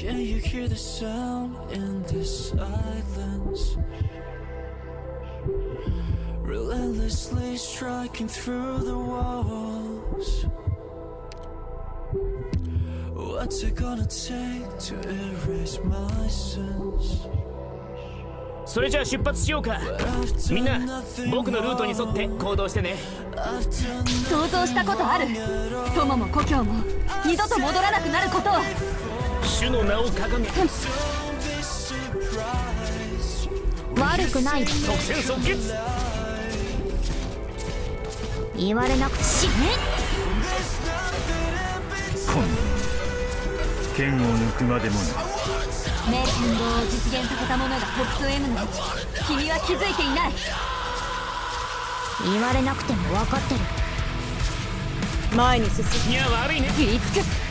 Can you hear the sound in the silence? Relentlessly striking through the walls. What's it gonna take to erase my sins? それじゃあ出発しようかみんな僕のルートに沿って行動してね想像したことある友も故郷も二度と戻らなくなることを主の名を掲げ悪くない。即戦即決言われなくて。死ね今度剣を抜くまでもなメイキングを実現させた者がトップ M なの君は気づいていない。言われなくても分かってる。前に進む。いや悪いね。言いつく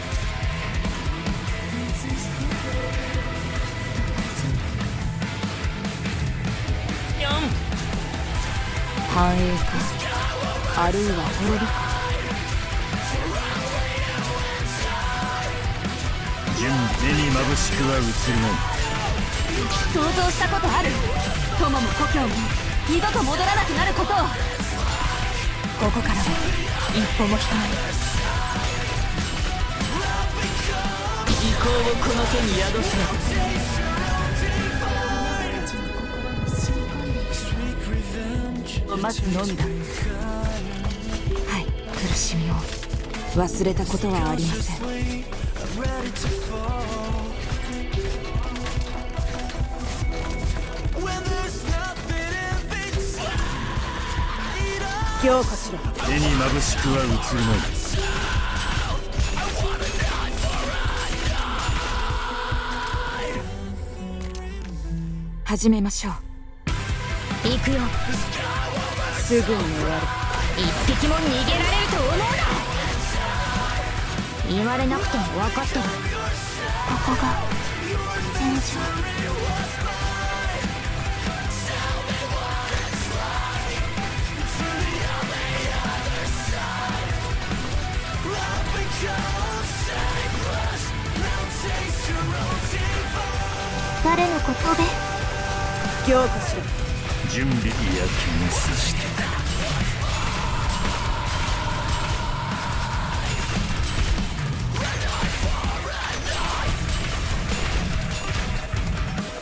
繁栄かあるいは滅びか純目に眩しくは映るまい想像したことある。友も故郷も二度と戻らなくなること。をここからは一歩も引かない。意向をこの手に宿すな。待つのみだ。はい。苦しみを忘れたことはありません。今日こちら目に眩しくは映るまい。始めましょう。行くよすぐに終わる。一匹も逃げられると思うな。言われなくても分かってる。ここが戦場。誰のことで？今日こちら準備や気にさして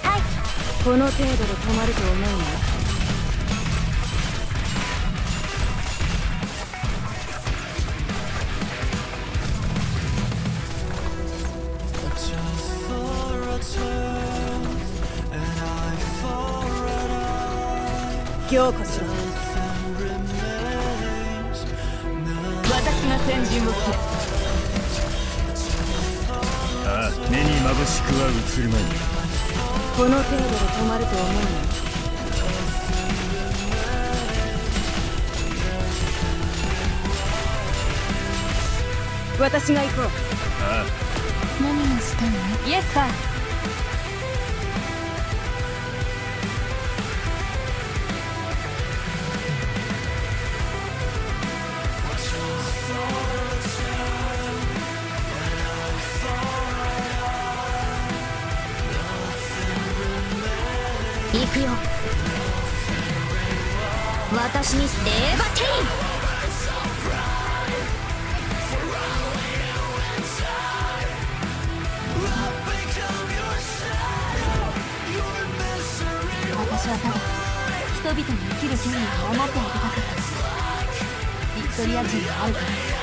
はい。この程度で止まると思うの？今日こちら私が先陣を切るああ目に眩しくは映るまいこの程度で止まると思うの私が行こう。ああ。何がしたの？イエスさん行くよ。私にレーバテイン。私はただ人々に生きる権利を守ってあげたかったビクトリア人に会うため